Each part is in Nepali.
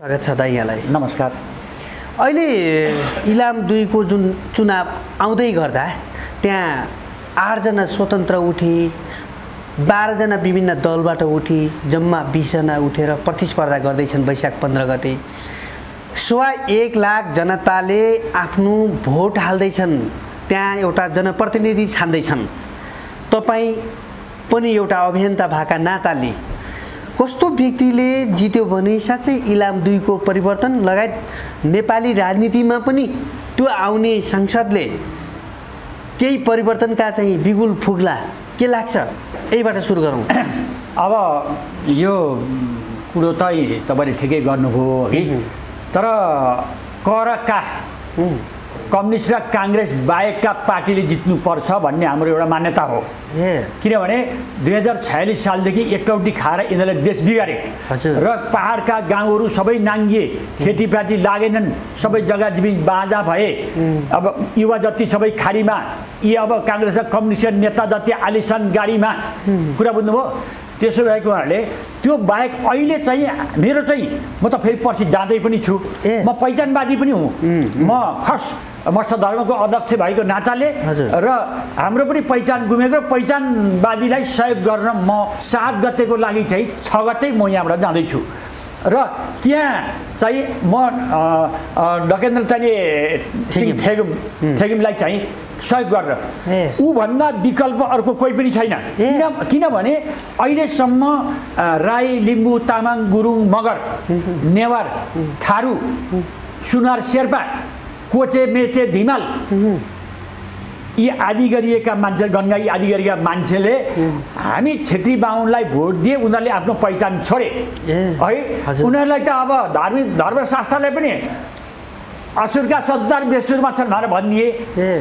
स्वागत छ दाइ यहाँलाई नमस्कार। अहिले इलाम दुईको जुन चुनाव आउँदै गर्दा त्यहाँ आठजना स्वतन्त्र उठे बाह्रजना विभिन्न दलबाट उठे जम्मा बिसजना उठेर प्रतिस्पर्धा गर्दैछन् वैशाख पन्ध्र गते। सवा एक लाख जनताले आफ्नो भोट हाल्दैछन् त्यहाँ एउटा जनप्रतिनिधि छान्दैछन्। तपाईँ पनि एउटा अभियन्ता भएका नाताले कस्तो व्यक्तिले जित्यो भने साँच्चै इलाम दुईको परिवर्तन लगायत नेपाली राजनीतिमा पनि त्यो आउने संसदले केही परिवर्तनका चाहिँ बिगुल फुग्ला के लाग्छ? यहीबाट सुरु गरौँ। अब यो कुरो चाहिँ तपाईँले ठिकै गर्नुभयो है। तर करका कम्युनिस्ट र काङ्ग्रेस बाहेकका पार्टीले जित्नुपर्छ भन्ने हाम्रो एउटा मान्यता हो। किनभने दुई हजार छयालिस सालदेखि एकौटी खाएर यिनीहरूले देश बिगारे। र पाहाडका गाउँहरू सबै नाङ्गिए खेतीपाती लागेनन् सबै जग्गा जमिन बाँझा भए। अब युवा जति सबै खाडीमा यी अब काङ्ग्रेस र कम्युनिस्ट नेता जति आलिसान गाडीमा। कुरा बुझ्नुभयो? त्यसो भएको उहाँहरूले त्यो बाहेक अहिले चाहिँ मेरो चाहिँ म त फेरि पछि जाँदै पनि छु। म पहिचानवादी पनि हुँ। म खस मष्ट धर्मको अध्यक्ष भएको नाताले। र हाम्रो पनि पहिचान गुमेको र पहिचानवादीलाई सहयोग गर्न म सात गतेको लागि चाहिँ छ गते म यहाँबाट जाँदैछु र त्यहाँ चाहिँ म डकेन्द्र चाहिँ सिंह थेगुम थेगुमलाई चाहिँ सहयोग गरेर। ऊभन्दा विकल्प अर्को कोही पनि छैन। किन किनभने अहिलेसम्म राई लिम्बू तामाङ गुरुङ मगर नेवार थारू सुनार शेर्पा कोचे मेचे धिमाल यी आदि गरिएका मान्छे गङ्गाई आदि गरिएका मान्छेले हामी छेत्री बाहुनलाई भोट दिए उनीहरूले आफ्नो पहिचान छोडे है। उनीहरूलाई त अब धार्मिक धर्मशास्त्रले पनि असुरका सद्दार बेसुरमा छन् भनेर भनिदिए।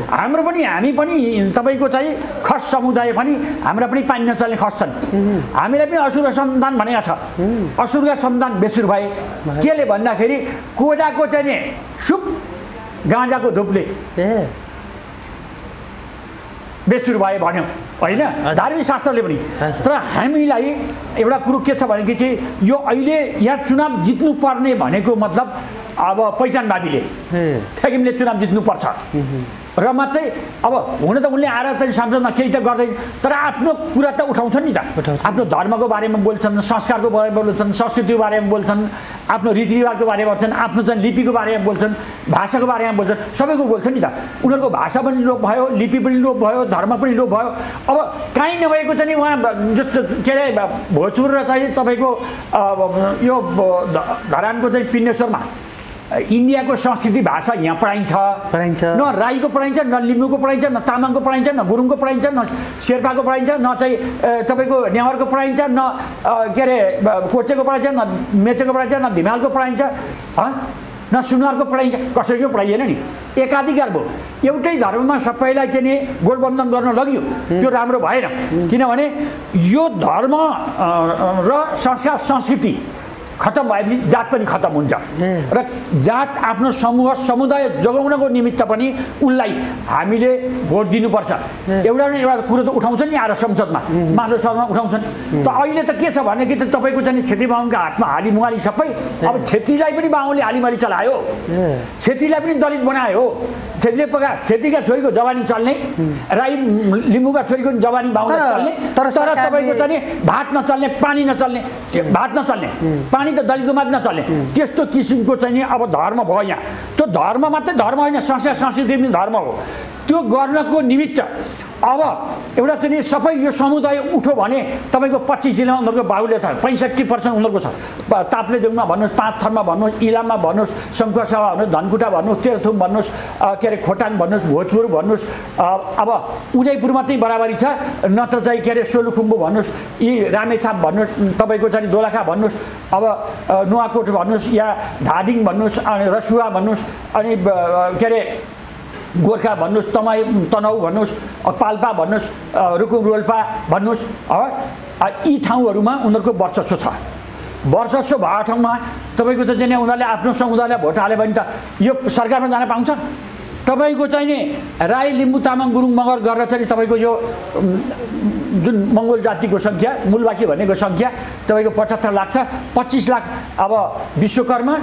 हाम्रो पनि हामी पनि तपाईँको चाहिँ खस समुदाय पनि हाम्रा पनि पानी नचल्ने खस छन्। हामीलाई पनि असुर सन्तान भनेको छ। असुरका सन्तान बेसुर भए। केले भन्दाखेरि कोदाको चाहिँ नि सुप गाँजाको धुपले। बेसुर भयो भन्यो। होइन? धार्मिक शास्त्रले पनि। तर हामीलाई एउटा कुरो के छ भनेदेखि चाहिँ यो अहिले यहाँ चुनाव जित्नुपर्ने भनेको मतलब अब पहिचानवादीले। थेगिमले चुनाव जित्नुपर्छ। र म चाहिँ अब हुन त उनले आएर चाहिँ संसदमा केही त गर्दैन तर आफ्नो कुरा त उठाउँछन् नि त। आफ्नो धर्मको बारेमा बोल्छन् संस्कारको बारेमा बोल्छन् संस्कृतिको बारेमा बोल्छन् आफ्नो रीतिरिवाजको बारेमा बोल्छन् आफ्नो चाहिँ लिपिको बारेमा बोल्छन् भाषाको बारेमा बोल्छन् सबैको बोल्छन् नि त। उनीहरूको भाषा पनि लोप भयो लिपि पनि लोप भयो धर्म पनि लोप भयो। अब काहीँ नभएको चाहिँ नि उहाँ जस्तो के अरे भोजपुर र चाहिँ तपाईँको यो धरानको चाहिँ पिण्डेश्वरमा इन्डियाको संस्कृति भाषा यहाँ पढाइन्छ। पढाइन्छ। न राईको पढाइन्छ न लिम्बूको पढाइन्छ न तामाङको पढाइन्छ न गुरुङको पढाइन्छ न शेर्पाको पढाइन्छ न चाहिँ तपाईँको नेवारको पढाइन्छ न के अरे कोचेको पढाइन्छ न मेचेको पढाइन्छ न धिमालको पढाइन्छ हँ? न सुनारको पढाइन्छ कसैको पढाइएन नि? एकाधिकार भयो। एउटै धर्ममा सबैलाई चाहिँ नि गोलबन्धन गर्न लगियो। त्यो राम्रो भएन। किनभने यो धर्म र संस्कार संस्कृति खतम भएपछि जात पनि खतम हुन्छ। र जात आफ्नो समूह समुदाय जोगाउनको निमित्त पनि उसलाई हामीले भोट दिनुपर्छ। एउटा न एउटा कुरो त उठाउँछन् नि आएर संसदमा। माथिल्लो सदनमा उठाउँछन्। त अहिले त के छ भनेदेखि त तपाईँको चाहिँ छेत्री बाहुनका हातमा हाली मुहाली सबै अब छेत्रीलाई पनि बाहुनले हालीमाली चलायो। छेत्रीलाई पनि दलित बनायो। छेत्रीले पका छेत्रीका छोरीको जवानी चल्ने राई लिम्बूका छोरीको जवानी तर- चल्ने तर तपाईँको चाहिँ भात नचल्ने पानी नचल्ने भात नचल्ने। पानी त दलितको मात्र नचल्ने। त्यस्तो किसिमको चाहिँ अब धर्म भयो यहाँ। त्यो धर्म मात्रै धर्म होइन संस्कार संस्कृति पनि धर्म हो। त्यो गर्नको निमित्त अब एउटा चाहिँ सबै यो समुदाय उठ्यो भने तपाईँको पच्चिस जिल्लामा उनीहरूको बाहुल्य छ पैँसठी पर्सेन्ट उनीहरूको छ। ताप्लेजुङमा भन्नुहोस् पाँच थरमा भन्नुहोस् इलाममा भन्नुहोस् शङ्खुवासभा भन्नुहोस् धनकुटा भन्नुहोस् तेह्रथुम भन्नुहोस् के अरे खोटाङ भन्नुहोस् भोजपुर भन्नुहोस् अब उदयपुरमा चाहिँ बराबरी छ नत्र चाहिँ के अरे सोलुखुम्बु भन्नुहोस् यी रामेछाप भन्नुहोस् तपाईँको चाहिँ दोलखा भन्नुहोस् अब नुवाकोट भन्नुहोस् या धादिङ भन्नुहोस् अनि रसुवा भन्नुहोस् अनि के अरे गोर्खा भन्नुहोस् तमाई तनहु भन्नुहोस् पाल्पा भन्नुहोस् रुकुम रोल्पा भन्नुहोस् यी ठाउँहरूमा उनीहरूको वर्चस्व छ। वर्चस्व भएको ठाउँमा तपाईँको त चाहिँ उनीहरूले आफ्नो समुदायलाई भोट हाल्यो भने त यो सरकारमा जान पाउँछ? तपाईँको चाहिँ नि राई लिम्बू तामाङ गुरुङ मगर गरेर चाहिँ तपाईँको यो जुन मङ्गोल जातिको सङ्ख्या मूलवासी भनेको सङ्ख्या तपाईँको पचहत्तर लाख छ पच्चिस लाख अब विश्वकर्मा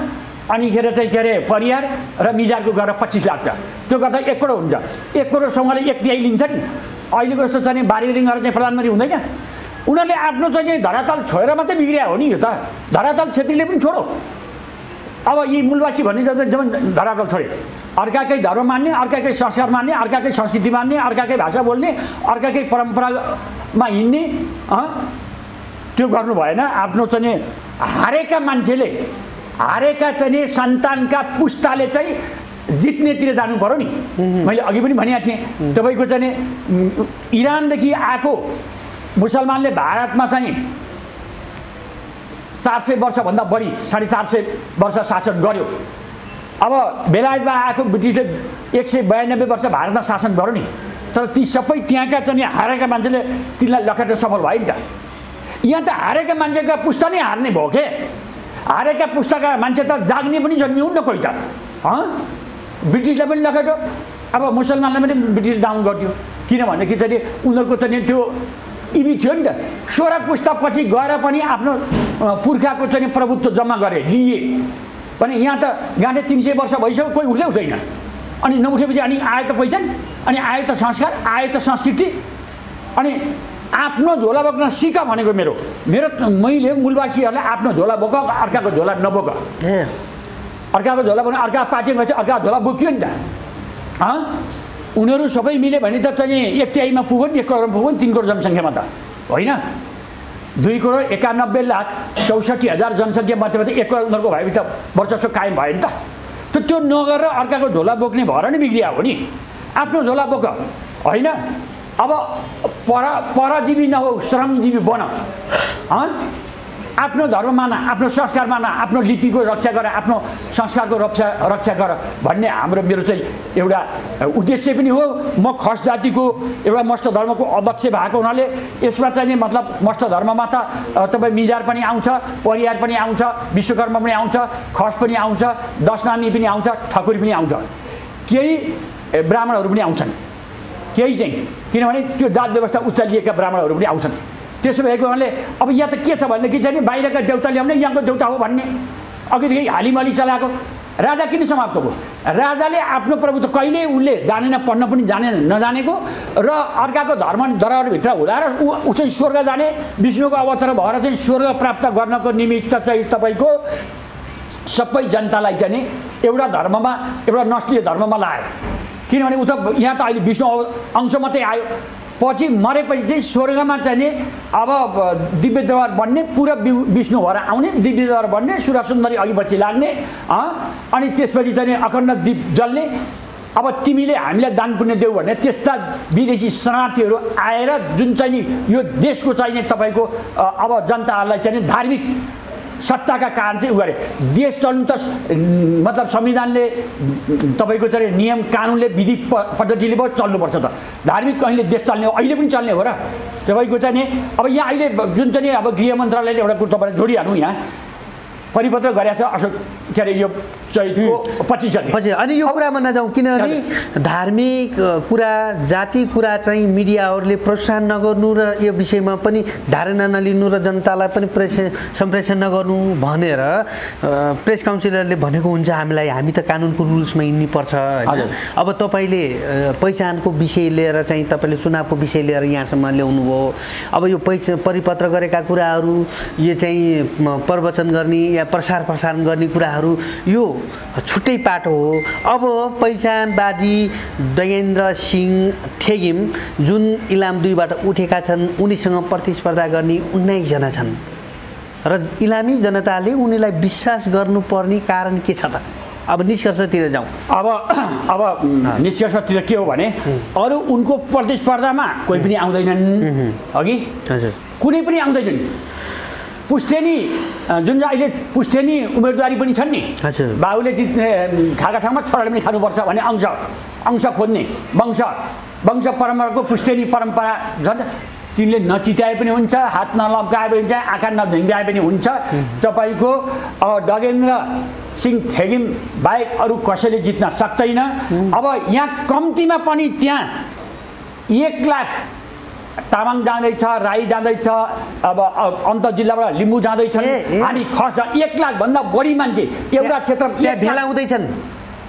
अनिखेर चाहिँ के अरे परियार र मिजारको गरेर पच्चिस लाख छ। त्यो गर्दा एक करोड हुन्छ। एक करोडसँगले एक तिहाई लिन्छ नि। अहिलेको जस्तो चाहिँ नि बारीलिङ गरेर चाहिँ प्रधानमन्त्री हुँदैन। उनीहरूले आफ्नो चाहिँ धरातल छोडेर मात्रै बिग्रिया हो नि यो त। धरातल छेत्रीले पनि छोडो। अब यी मूलवासी भन्ने जब जब धरातल छोडे। अर्काकै धर्म मान्ने अर्काकै संस्कार मान्ने अर्काकै संस्कृति मान्ने अर्काकै भाषा बोल्ने अर्काकै परम्परामा हिँड्ने त्यो गर्नु भएन। आफ्नो चाहिँ हारेका मान्छेले हारेका चाहिँ सन्तानका पुस्ताले चाहिँ जित्नेतिर जानु पऱ्यो नि। मैले अघि पनि भनेको थिएँ तपाईँको चाहिँ इरानदेखि आएको मुसलमानले भारतमा चाहिँ चार सय वर्षभन्दा बढी साढे चार सय वर्ष शासन गर्यो। अब बेलायतमा आएको ब्रिटिसले एक सय बयानब्बे वर्ष भारतमा शासन गर्यो नि। तर ती सबै त्यहाँका चाहिँ हारेका मान्छेले तिनलाई लखेट्न सफल भयो नि त। यहाँ त हारेका मान्छेका पुस्ता नै हार्ने भयो के? हारेका पुस्ताका मान्छे त जाग्ने पनि जन्मिउन् न कोही त। ब्रिटिसलाई पनि लखेट्यो अब मुसलमानलाई पनि ब्रिटिस डाउन गरिदियो। किनभनेदेखि चाहिँ उनीहरूको त नि त्यो इबी थियो नि त। सोह्र पुस्तापछि गएर पनि आफ्नो पुर्खाको चाहिँ प्रभुत्व जम्मा गरे लिए भने यहाँ त गाँठे तिन सय वर्ष भइसक्यो कोही उठ्दै उठ्दैन। अनि नउठेपछि अनि आयो त पहिचान अनि आयो त संस्कार आयो त संस्कृति। अनि आफ्नो झोला बोक्न सिक भनेको मेरो। मेरो मैले मूलवासीहरूलाई आफ्नो झोला बोक अर्काको झोला नबोक। ए। अर्काको झोला भने अर्का पार्टीमा चाहिँ अर्का झोला बोकियो नि त। हँ उनीहरू सबै मिल्यो भने त चाहिँ एक तिहाईमा पुग्यो नि एक करोडमा पुग्यो नि तिन करोड जनसङ्ख्यामा त। होइन? दुई करोड एकानब्बे लाख चौसठी हजार जनसङ्ख्या मध्ये एक करोड उनीहरूको भए त वर्चस्व कायम भयो नि त। त त्यो नगरेर अर्काको झोला बोक्ने भएर नि बिग्रिया हो नि। आफ्नो झोला बोक। होइन? अब पर परजीवी नहो श्रमजीवी बन। आफ्नो धर्म मान आफ्नो संस्कार मान आफ्नो लिपिको रक्षा गर आफ्नो संस्कारको रक्षा रक्षा गर भन्ने हाम्रो मेरो चाहिँ एउटा उद्देश्य पनि हो। म खस जातिको एउटा मष्ट धर्मको अध्यक्ष भएको हुनाले यसमा चाहिँ नि मतलब मष्ट धर्ममा त तपाईँ मिजार पनि आउँछ परियार पनि आउँछ विश्वकर्म पनि आउँछ खस पनि आउँछ दशनामी पनि आउँछ ठकुरी पनि आउँछ। केही ब्राह्मणहरू पनि आउँछन्। केही चाहिँ किनभने त्यो जात व्यवस्था उचालिएका ब्राह्मणहरू पनि आउँछन्। त्यसो भएको हुनाले अब यहाँ त के छ भनेदेखि चाहिँ बाहिरका देउता ल्याउने यहाँको देउता हो भन्ने। अघिदेखि हालिमाली चलाएको। राजा किन समाप्त भयो? राजाले आफ्नो प्रभुत्व कहिले उसले जानेन पढ्न पनि जानेन नजानेको र अर्काको धर्म दरबारभित्र हुँदा र ऊ चाहिँ स्वर्ग जाने विष्णुको अवतार भएर चाहिँ स्वर्ग प्राप्त गर्नको निमित्त चाहिँ तपाईँको सबै जनतालाई चाहिँ एउटा धर्ममा एउटा नस्लीय धर्ममा लायो किनभने उता यहाँ त अहिले विष्णु अंश मात्रै आयो। पछि मरेपछि चाहिँ स्वर्गमा चाहिँ नि अब दिव्य दरबार बन्ने पुरा विष्णु भएर आउने दिव्य दरबार बन्ने सुरसुन्दरी अघिपछि लाग्ने अनि त्यसपछि चाहिँ अखण्ड दीप जल्ने। अब तिमीले हामीलाई दान पुण्य देऊ भने त्यस्ता विदेशी शरणार्थीहरू आएर जुन चाहिँ नि यो देशको चाहिँ नि तपाईँको अब जनताहरूलाई चाहिँ धार्मिक सत्ताका कारण चाहिँ उ गरे। देश चल्नु त मतलब संविधानले तपाईँको चाहिँ नियम कानुनले विधि पद्धतिले पो चल्नुपर्छ त। धार्मिक कहिले देश चल्ने हो? अहिले पनि चल्ने हो र? तपाईँको चाहिँ नि अब यहाँ अहिले जुन चाहिँ अब गृह मन्त्रालयले एउटा कुरो तपाईँलाई जोडिहाल्नु यहाँ परिपत्र गरेको छ अशोक। के अरे यो चैतको गते पछि अनि यो कुरामा नजाउँ किनभने धार्मिक कुरा जाति कुरा चाहिँ मिडियाहरूले प्रोत्साहन नगर्नु र यो विषयमा पनि धारणा नलिनु र जनतालाई पनि प्रेस सम्प्रेषण नगर्नु भनेर प्रेस काउन्सिलरले भनेको हुन्छ हामीलाई हामी त कानुनको रुल्समा हिँड्नु पर्छ होइन। अब तपाईँले पहिचानको विषय लिएर चाहिँ तपाईँले चुनावको विषय लिएर यहाँसम्म ल्याउनु भयो अब यो पैसा परिपत्र गरेका कुराहरू यो चाहिँ प्रवचन गर्ने या प्रसार प्रसारण गर्ने कुराहरू यो छुट्टै पाटो हो। अब पहिचानवादी डगेन्द्र सिंह थेगिम जुन इलाम दुईबाट उठेका छन् उनीसँग प्रतिस्पर्धा गर्ने उन्नाइसजना छन्। र इलामी जनताले उनीलाई विश्वास गर्नुपर्ने कारण के छ त? अब निष्कर्षतिर जाउँ। अब अब निष्कर्षतिर के हो भने अरू उनको प्रतिस्पर्धामा कोही पनि आउँदैनन्। अघि? हजुर। कुनै पनि आउँदैनन्। पुस्तेनी जुन चाहिँ अहिले पुस्तेनी उम्मेदवारी पनि छन् नि हजुर। बाबुले जित्ने खाएका ठाउँमा छोराले पनि खानुपर्छ भन्ने अंश अंश खोज्ने वंश वंश परम्पराको पुस्तेनी परम्परा झन् तिनले नचिताए पनि हुन्छ हात नलम्काए पनि हुन्छ आँखा नझिङ्गाए पनि हुन्छ। तपाईँको अब डगेन्द्र सिंह थेगिम बाहेक अरू कसैले जित्न सक्दैन अब यहाँ कम्तीमा पनि त्यहाँ एक लाख तामाङ जाँदैछ राई जाँदैछ अब अन्त जिल्लाबाट लिम्बू जाँदैछन्। हामी खस एक लाखभन्दा बढी मान्छे। एउटा क्षेत्रमा भेला हुँदैछन्।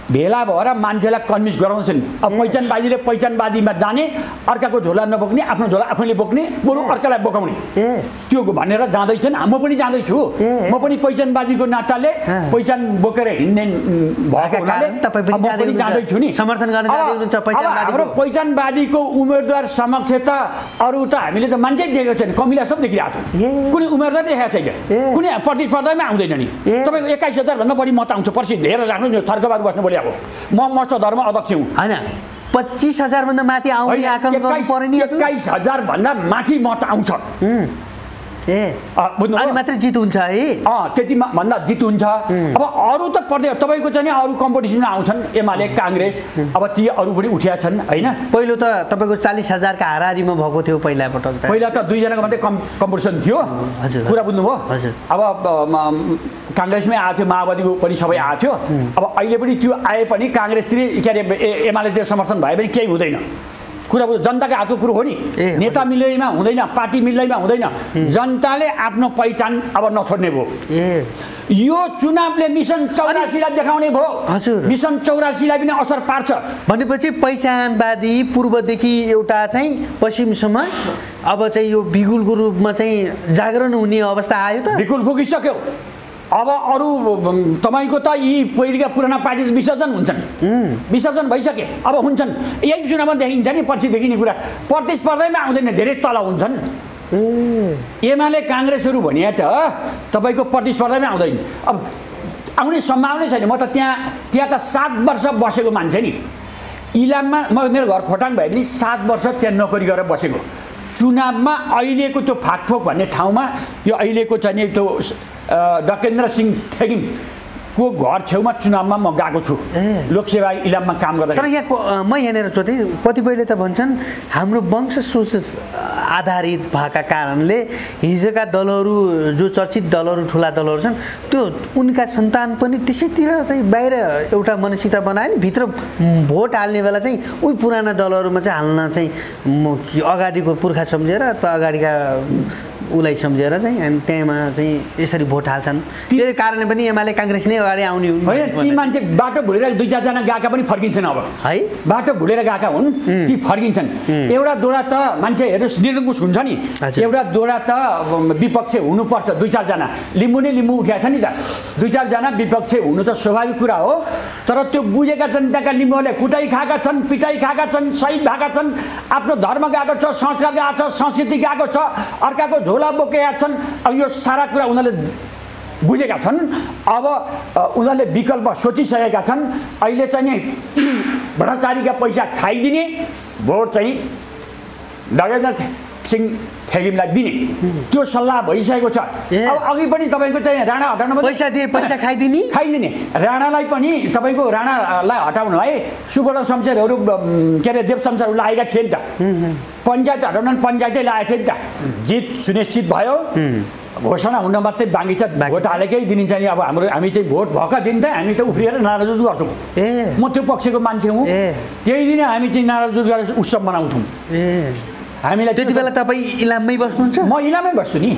भेला भएर मान्छेलाई कन्भिन्स गराउँछन्। अब पहिचानबाजीले पहिचानबाजीमा जाने अर्काको झोला नबोक्ने आफ्नो झोला आफैले बोक्ने बरु अर्कालाई बोकाउने। त्यो भनेर जाँदैछन्। म पनि जाँदैछु। म पनि पहिचानबाजीको नाताले। पहिचान बोकेर हिँड्ने भएको हुनाले म पनि। जाँदैछु नि। समर्थन पहिचानवादीको। हाम्रो पहिचानवादीको उम्मेदवार समक्ष त अरू त हामीले त मान्छे देखेको छैन। कमिला सब देखिरहेको छ। कुनै उम्मेदवार देखाएको छैन। कुनै प्रतिस्पर्धामै आउँदैन नि। तपाईँको एक्काइस हजारभन्दा बढी मत आउँछ। पर्सि धेरै राख्नु थर्कबार बस्नु अब म मस्त धर्म अध्यक्ष हुँ। होइन। पच्चिस हजारभन्दा माथि आउने आकलन गर्नु एक्काइस पऱ्यो नि एक्काइस हजारभन्दा माथि मत आउँछ। ए? अनि मात्रै जित हुन्छ है? अँ त्यति भन्दा जित हुन्छ। अब अरू त पर्दै तपाईँको चाहिँ अरू कम्पिटिसनमा आउँछन्। एमाले काङ्ग्रेस। अब ती अरू पनि उठिया छन् होइन? पहिलो त तपाईँको चालिस हजारका हाराहारीमा भएको थियो पहिला पटक पहिला त दुईजनाको मात्रै कम् कम्पिटिसन थियो। हजुर। कुरा बुझ्नुभयो? हजुर। अब काङ्ग्रेसमै आएको थियो माओवादीको पनि सबै आएको थियो। अब अहिले पनि त्यो आए पनि काङ्ग्रेसतिर के अरे एमालेतिर समर्थन भए पनि केही हुँदैन। कुरा जनताको हातको कुरो हो नि। नेता मिल्दैमा हुँदैन पार्टी मिल्दैमा हुँदैन। जनताले आफ्नो पहिचान अब नछोड्ने भयो। यो चुनावले मिसन चौरासीलाई देखाउने भयो। हजुर। मिसन चौरासीलाई पनि असर पार्छ। भनेपछि पहिचानवादी पूर्वदेखि एउटा चाहिँ पश्चिमसम्म अब चाहिँ यो बिगुलको रूपमा चाहिँ जागरण हुने अवस्था आयो त। बिल्कुल पुगिसक्यो अब अरू तपाईँको त यी पहिलेका पुराना पार्टी विसर्जन हुन्छन्। विसर्जन भइसके अब हुन्छन्। यही चुनावमा देखिन्छ नि पछि देखिने कुरा। प्रतिस्पर्धैमा आउँदैन धेरै तल हुन्छन्। एमाले काङ्ग्रेसहरू भने त तपाईँको प्रतिस्पर्धामै आउँदैन। अब आउने सम्भावनै छैन। म त त्यहाँ त्यहाँ त सात वर्ष बसेको मान्छे नि। इलाममा म मेरो घर खोटाङ भए पनि सात वर्ष त्यहाँ नोकरी गरेर बसेको। चुनावमा अहिलेको त्यो फाकफोक भन्ने ठाउँमा यो अहिलेको चाहिँ त्यो डकेन्द्र सिंह थेगिमको घर छेउमा चुनावमा म गएको छु। लोकसेवा इलाममा काम तर गर्दाखेरि यहाँको म यहाँनिर सोधेँ कतिपयले त भन्छन् हाम्रो वंश सोच आधारित भएका कारणले हिजोका दलहरू जो चर्चित दलहरू ठुला दलहरू छन् त्यो उनका सन्तान पनि त्यसैतिर चाहिँ बाहिर एउटा मानसिकता बनायो नि भित्र भोट हाल्ने बेला चाहिँ उही पुराना दलहरूमा चाहिँ हाल्न चाहिँ कि अगाडिको पुर्खा सम्झेर अथवा अगाडिका उसलाई सम्झेर चाहिँ अनि त्यहाँमा चाहिँ यसरी भोट हाल्छन्। त्यो कारणले पनि एमाले काङ्ग्रेस नै अगाडि आउने हुन् होइन ती मान्छे बाटो भुलेर दुई चारजना गएका पनि फर्किन्छन् अब। है? बाटो भुलेर गएका हुन् ती फर्किन्छन्। एउटा दोडा त मान्छेहरू निरङ्कुश हुन्छ नि। एउटा दोडा त विपक्ष हुनुपर्छ दुई चारजना। लिम्बू नै लिम्बू उठ्या छ नि त। दुई चारजना विपक्ष हुनु त स्वाभाविक कुरा हो। तर त्यो बुझेका जनताका लिम्बूहरूले कुटाइ खाएका छन् पिटाइ खाएका छन् शहीद भएका छन् आफ्नो धर्म गएको छ संस्कार गएको छ संस्कृति गएको छ अर्काको झोला बोकेका छन्। अब यो सारा कुरा उनीहरूले बुझेका छन्। अब उनीहरूले विकल्प सोचिसकेका छन्। अहिले चाहिँ नि भ्रष्टाचारीका पैसा खाइदिने भोट चाहिँ नरेन्द्र सिंह थेगिमलाई दिने। त्यो सल्लाह भइसकेको छ। अब अघि पनि तपाईँको चाहिँ राणा हटाउनु पैसा दिए पैसा खाइदिने? खाइदिने। राणालाई पनि तपाईँको राणालाई हटाउनु है। सुवर्ण शमशेरहरू के अरे देव लागेका थिए नि त। पञ्चायत हटाउन पञ्चायतै लागेको थियो नि त जित सुनिश्चित भयो घोषणा हुन मात्रै बाँकी छ भोट। हालेकै दिनिन्छ नि अब हाम्रो हामी चाहिँ भोट भएका दिन त हामी त उफ्रिएर नाराजुज गर्छौँ ए म त्यो पक्षको मान्छे हुँ। त्यही दिन हामी चाहिँ नाराजुज गरेर उत्सव मनाउँछौँ ए हामीलाई त्यति त्यो- बेला तपाईँ इलाममै बस्नुहुन्छ म इलामै बस्छु नि।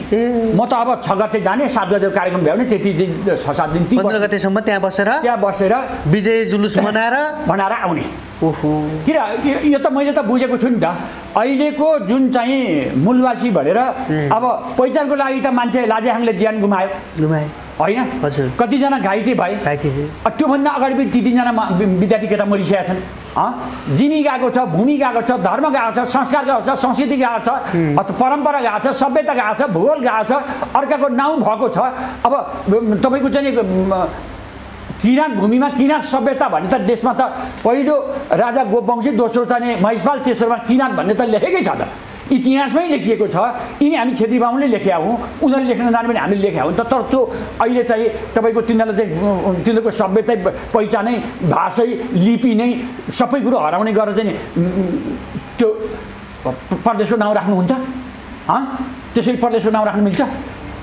म त अब छ गते जाने सात गते कार्यक्रम भ्याउने त्यति दिन छ सात दिन पन्ध्र गतेसम्म त्यहाँ बसेर त्यहाँ बसेर विजय जुलुस मनाएर बनाएर आउने ओहो। किन यो- त मैले त बुझेको छु नि त अहिलेको जुन चाहिँ मूलवासी भनेर अब पहिचानको लागि त मान्छे लाजेहाङले ज्यान गुमायो। घुमाए होइन? हजुर। कतिजना घाइते भए। त्योभन्दा अगाडि पनि ती तिनजना विद्यार्थी केटा मरिसकेका छन्? जिमी गएको छ भूमि गएको छ धर्म गएको छ संस्कार गएको छ संस्कृति गएको छ परम्परा गएको छ सभ्यता गएको छ भूगोल गएको छ अर्काको नाउँ भएको छ। अब तपाईँको चाहिँ किराँत भूमिमा किराँत सभ्यता भन्ने त देशमा त पहिलो राजा गोपवंशी दोस्रो चाहिँ महिषपाल तेस्रोमा किराँत भन्ने त लेखेकै छ त। इतिहासमै लेखिएको छ। यिनी हामी छेत्री बाहुनले लेखेका हौँ। उनीहरूले लेख्न जाने पनि हामीले लेखेका हौँ। त तर त्यो अहिले चाहिँ तपाईँको तिनीहरूलाई चाहिँ तिनीहरूको सभ्यता पहिचानै भाषै लिपि नै सबै कुरो हराउने गरेर चाहिँ त्यो प्रदेशको नाउँ राख्नुहुन्छ? त्यसरी प्रदेशको नाउँ राख्नु मिल्छ?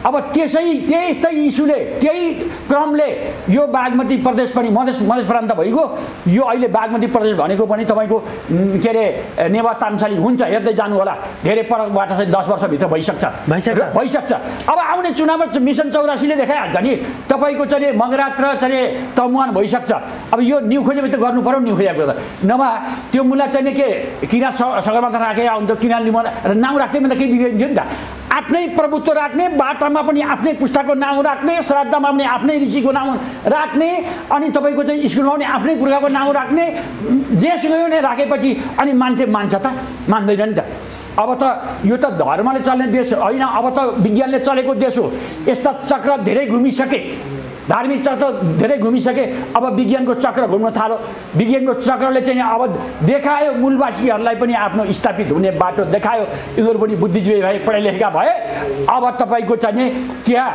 अब त्यसै त्यस्तै इस्युले त्यही क्रमले यो बागमती प्रदेश पनि मधेस मधेस प्रान्त भइगयो। यो अहिले बागमती प्रदेश भनेको पनि तपाईँको के अरे नेवा तामसाली हुन्छ हेर्दै जानु होला धेरै परबाट चाहिँ दस वर्षभित्र भइसक्छ। भइसक्छ। अब आउने चुनावमा मिसन चौरासीले देखाइहाल्छ नि तपाईँको चाहिँ मगरात र चाहिँ तमुवान भइसक्छ। अब यो न्यु खोजेपछि त गर्नु पऱ्यो न्यु खोजेको त। नभए त्यो मुला चाहिँ के किना सगरमाथा राखे हुन्छ किना लिम र नाउँ राख्दै त केही बिग्रिन्थ्यो नि त। आफ्नै प्रभुत्व राख्ने बाटामा पनि आफ्नै पुस्ताको नाउँ राख्ने श्राद्धमा पनि आफ्नै ऋषिको नाउँ राख्ने अनि तपाईँको चाहिँ स्कुलमा पनि आफ्नै पुर्खाको नाउँ राख्ने जेसुकै पनि राखेपछि अनि मान्छे मान्छ त मान्दैन नि त। अब त यो त धर्मले चल्ने देश होइन अब त विज्ञानले चलेको देश हो। यस्ता चक्र धेरै घुमिसके। धार्मिक चक्र धेरै घुमिसके अब विज्ञानको चक्र घुम्न थाल्यो विज्ञानको चक्रले चाहिँ अब देखायो मूलवासीहरूलाई पनि आफ्नो स्थापित हुने बाटो देखायो यिनीहरू पनि बुद्धिजीवी भए पढा लेखेका भए अब तपाईँको चाहिँ त्यहाँ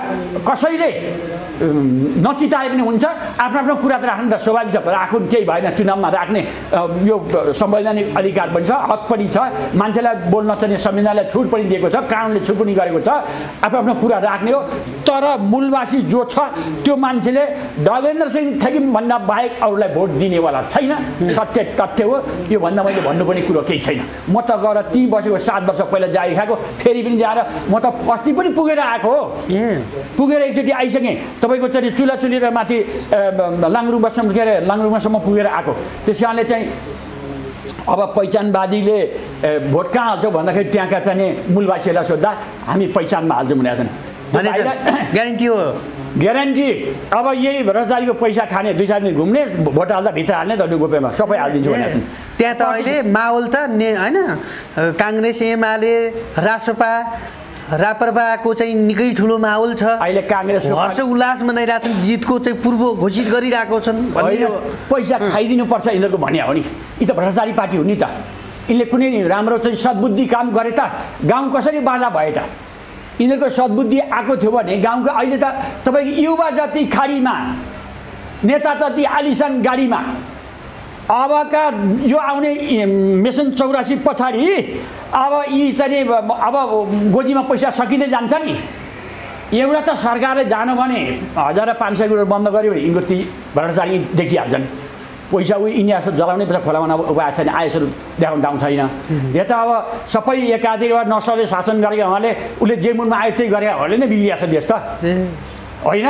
कसैले नचिताए पनि हुन्छ आफ्नो आफ्नो कुरा त राख्नु त स्वाभाविक छ राखुन् केही भएन चुनावमा राख्ने यो संवैधानिक अधिकार पनि छ हक पनि छ मान्छेलाई बोल्न चाहिँ संविधानले छुट पनि दिएको छ कानुनले छुट पनि गरेको छ आफ्नो आफ्नो कुरा राख्ने हो तर मूलवासी जो छ त्यो मान्छेले डगेन्द्र सिंह थेगिम भन्दा बाहेक अरूलाई भोट दिनेवाला छैन सत्य तथ्य हो। योभन्दा मैले भन्नुपर्ने कुरो केही छैन। म त गएर ती बसेको सात वर्ष पहिला जारी खाएको फेरि पनि जाएर म त अस्ति पनि पुगेर आएको हो। पुगेर एकचोटि आइसकेँ। तपाईँको चाहिँ चुला चुली र माथि लाङरुङबासम्म के अरे लाङरुङमासम्म पुगेर आएको। त्यस कारणले चाहिँ अब पहिचानवादीले भोट कहाँ हाल्छौ भन्दाखेरि त्यहाँका चाहिँ मूलवासीहरूलाई सोद्धा हामी पहिचानमा हाल्छौँ भनेका छन्। ग्यारेन्टी हो। ग्यारेन्टी। अब यही भ्रष्टाचारीको पैसा खाने दुई चार दिन घुम्ने भोट हाल्दा भित्र हाल्ने त गोपेमा सबै हालिदिन्छु भनेका छन् त्यहाँ त अहिले माहौल त ने होइन काङ्ग्रेस एमाले रासपा राप्रपाको चाहिँ निकै ठुलो माहौल छ। अहिले काङ्ग्रेसको हर्ष उल्लास मनाइरहेछन् जितको चाहिँ पूर्व घोषित गरिरहेको छन् पैसा खाइदिनुपर्छ यिनीहरूको भन्ने हो नि। यी त भ्रष्टाचारी पार्टी हो नि त। यिनले कुनै राम्रो चाहिँ सद्बुद्धि काम गरे त गाउँ कसरी बाजा भए त? यिनीहरूको सद्बुद्धि आएको थियो भने गाउँको अहिले त तपाईँको युवा जति खाडीमा नेता जति आलिसान गाडीमा अबका यो आउने मिसन चौरासी पछाडि अब यी चाहिँ अब गोजीमा पैसा सकिँदै जान्छ नि। एउटा त सरकारले जानु भने हजार पाँच सय रुपियाँ बन्द गऱ्यो भने यिनको ती भ्रष्टाचारी देखिहाल्छन्। पैसा उयो जस्तो जलाउने पैसा खोलामा आएको छैन आएसहरू देखाउनु ठाउँ छैन। यो त अब सबै एकाधिकबाट नसले शासन गरेका उहाँले उसले जे मुनमा आयो त्यही गरेकाहरूले नै बिग्रिएको छ देश त। होइन?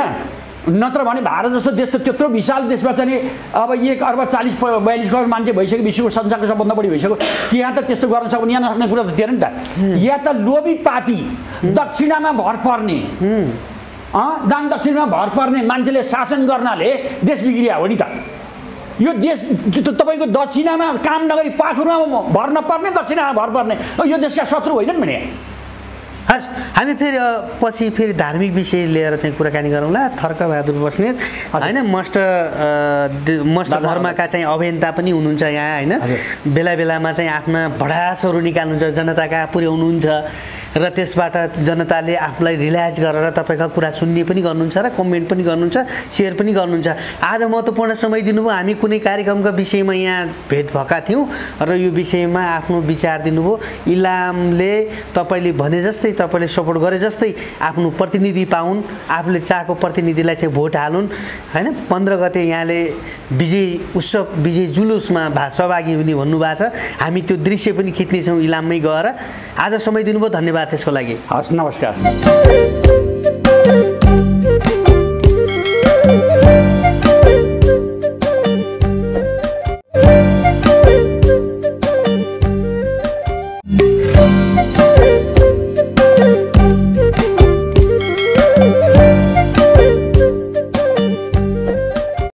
नत्र भने भारत जस्तो देश त त्यत्रो विशाल देशमा चाहिँ अब एक अर्ब चालिस बयालिस करोड मान्छे भइसक्यो विश्वको संसारको सबभन्दा बढी भइसक्यो। त्यहाँ त त्यस्तो गर्न सक्ने यहाँ नसक्ने कुरा त थिएन नि त। या त लोभी पार्टी दक्षिणामा भर पर्ने। दान दक्षिणमा भर पर्ने मान्छेले शासन गर्नाले देश बिग्रिया हो नि त। यो देश तपाईँको दक्षिणामा काम नगरी पाखुरमा भर नपर्ने दक्षिणामा भर पर्ने। यो देशका शत्रु होइनन् भने। हस् हामी फेरि पछि फेरि धार्मिक विषय लिएर चाहिँ कुराकानी गरौँला। थर्कबहादुर बस्नेत। होइन द- मस्ट धर्म- धर्मका चाहिँ अभियन्ता पनि हुनुहुन्छ यहाँ होइन। बेला बेलामा चाहिँ आफ्ना भडासहरू निकाल्नुहुन्छ जनताका पुर्याउनुहुन्छ। र त्यसबाट जनताले आफूलाई रिलाइज गरेर तपाईँका कुरा सुन्ने पनि गर्नुहुन्छ र कमेन्ट पनि गर्नुहुन्छ सेयर पनि गर्नुहुन्छ। आज महत्त्वपूर्ण समय दिनुभयो। हामी कुनै कार्यक्रमका विषयमा यहाँ भेट भएका थियौँ र यो विषयमा आफ्नो विचार दिनुभयो। इलामले तपाईँले भने जस्तै तपाईँले सपोर्ट गरे जस्तै आफ्नो प्रतिनिधि पाउन्। आफूले चाहेको प्रतिनिधिलाई चाहिँ भोट हालुन्। होइन? पन्ध्र गते यहाँले विजय उत्सव विजय जुलुसमा भा सहभागी हुने भन्नुभएको छ। हामी त्यो दृश्य पनि खिच्नेछौँ इलाममै गएर। आज समय दिनुभयो। धन्यवाद। त्यसको लागि हस् नमस्कार।